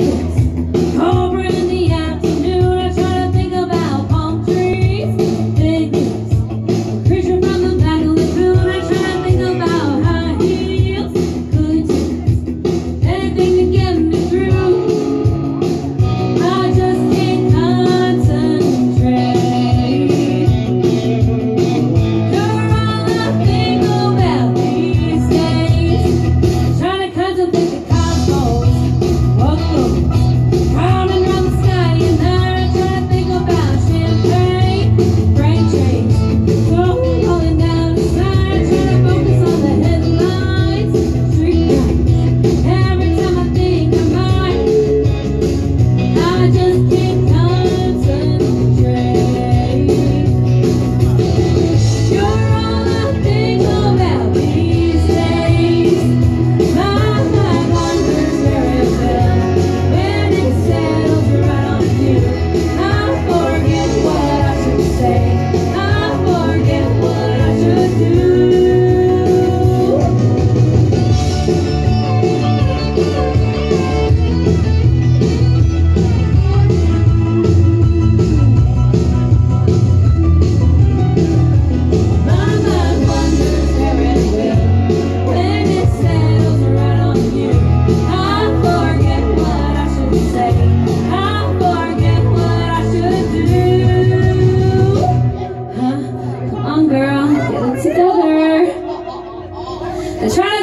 and girl. Get it together. They're trying to.